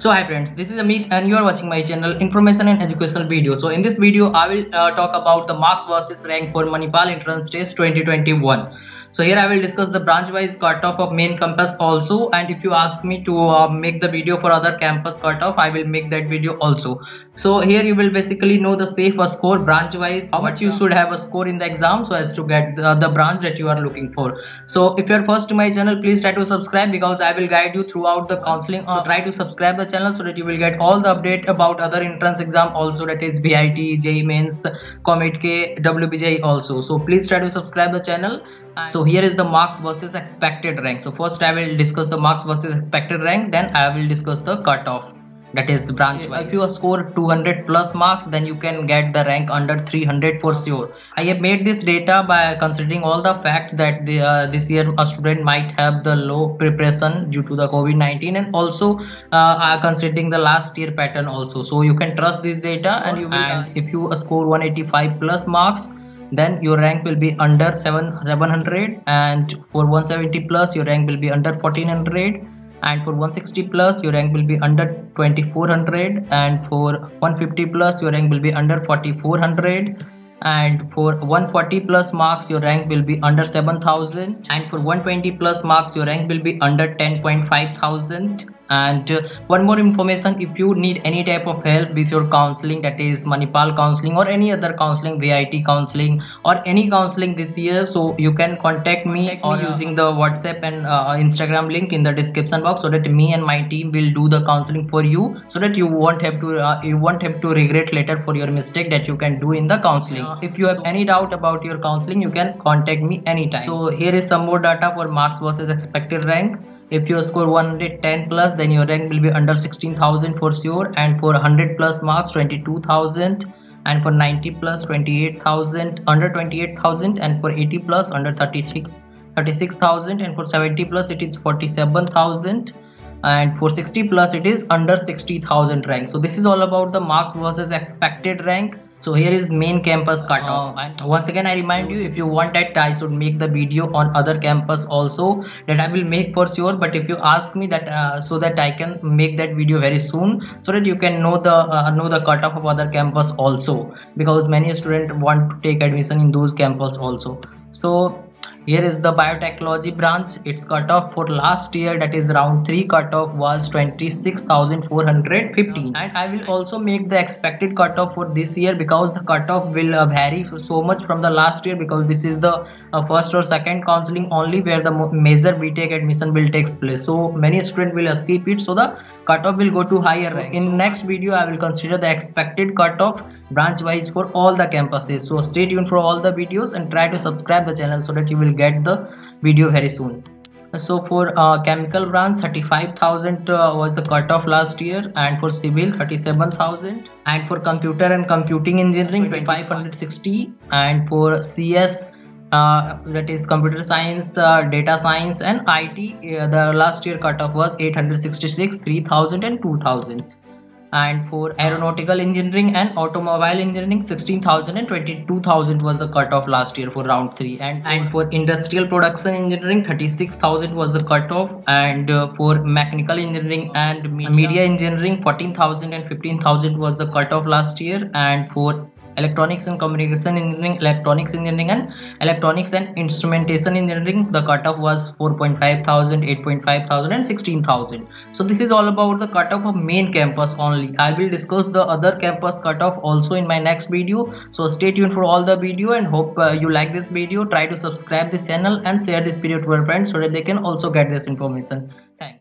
So hi friends, this is Amit and you are watching my channel information and educational video. So in this video I will uh, talk about the marks versus rank for Manipal entrance test 2021 so here i will discuss the branch wise cutoff of main campus also. And if you ask me to uh, make the video for other campus cutoff i will make that video also. So here you will basically know the safe score branch wise how much you should have a score in the exam so as to get the, the branch that you are looking for. So if you are first to my channel please try to subscribe because i will guide you throughout the counseling. So try to subscribe the channel so that you will get all the update about other entrance exam also that is vit JEE mains comet k WBJEE also. So please try to subscribe the channel so here is the marks versus expected rank. So first i will discuss the marks versus expected rank then i will discuss the cutoff that is branch wise. if you score 200 plus marks then you can get the rank under 300 for sure. I have made this data by considering all the facts that the, uh, this year a student might have the low preparation due to the covid-19 and also uh, considering the last year pattern also. So you can trust this data and you will, and if you score 185 plus marks then your rank will be under 7 700 and for 170 plus your rank will be under 1400 and for 160 plus your rank will be under 2400 and for 150 plus your rank will be under 4400 and for 140 plus marks your rank will be under 7000 and for 120 plus marks your rank will be under 10.5 thousand and uh, one more information if you need any type of help with your counseling that is manipal counseling or any other counseling vit counseling or any counseling this year so you can contact me contact or me using the whatsapp and uh, instagram link in the description box so that me and my team will do the counseling for you so that you won't have to uh, you won't have to regret later for your mistake that you can do in the counseling. If you have so, any doubt about your counseling you can contact me anytime. So here is some more data for marks versus expected rank if you score 110 plus then your rank will be under 16000 for sure and for 100 plus marks 22000 and for 90 plus 28000 under 28000 and for 80 plus under 36 36000 and for 70 plus it is 47000 and for 60 plus it is under 60000 rank. So this is all about the marks versus expected rank so here is main campus cutoff. And once again i remind you if you want that i should make the video on other campus also. That i will make for sure. But if you ask me that uh, so that i can make that video very soon so that you can know the uh, know the cutoff of other campus also. Because many students want to take admission in those campus also. So here is the biotechnology branch. Its cutoff for last year. That is round 3 cutoff was 26415 and i will also make the expected cutoff for this year because the cutoff will uh, vary so much from the last year because this is the uh, first or second counseling only where the major btech admission will takes place. So many students will skip it. So the cutoff will go to higher. Rank. in next video i will consider the expected cutoff branch wise for all the campuses. So stay tuned for all the videos and try to subscribe the channel so that you will get the video very soon. So for uh, chemical branch 35000 uh, was the cutoff last year and for civil 37000 and for computer and computing engineering 2560 and for cs that is computer science uh, data science and it uh, the last year cutoff was 866 3000 and 2000 and for aeronautical engineering and automobile engineering 16000 and 22000 was the cutoff last year for round 3 and and for industrial production engineering 36000 was the cutoff. And uh, for mechanical engineering and media engineering 14000 and 15000 was the cutoff last year. And for electronics and communication engineering electronics engineering and electronics and instrumentation engineering the cutoff was 4.5 thousand 8.5 thousand and 16,000 so this is all about the cutoff of main campus only. I will discuss the other campus cutoff also in my next video. So stay tuned for all the video and hope uh, you like this video. Try to subscribe this channel and share this video to your friends so that they can also get this information. Thanks